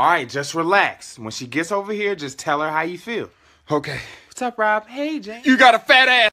All right, just relax. When she gets over here, just tell her how you feel. Okay. What's up, Rob? Hey, Jay. You got a fat ass.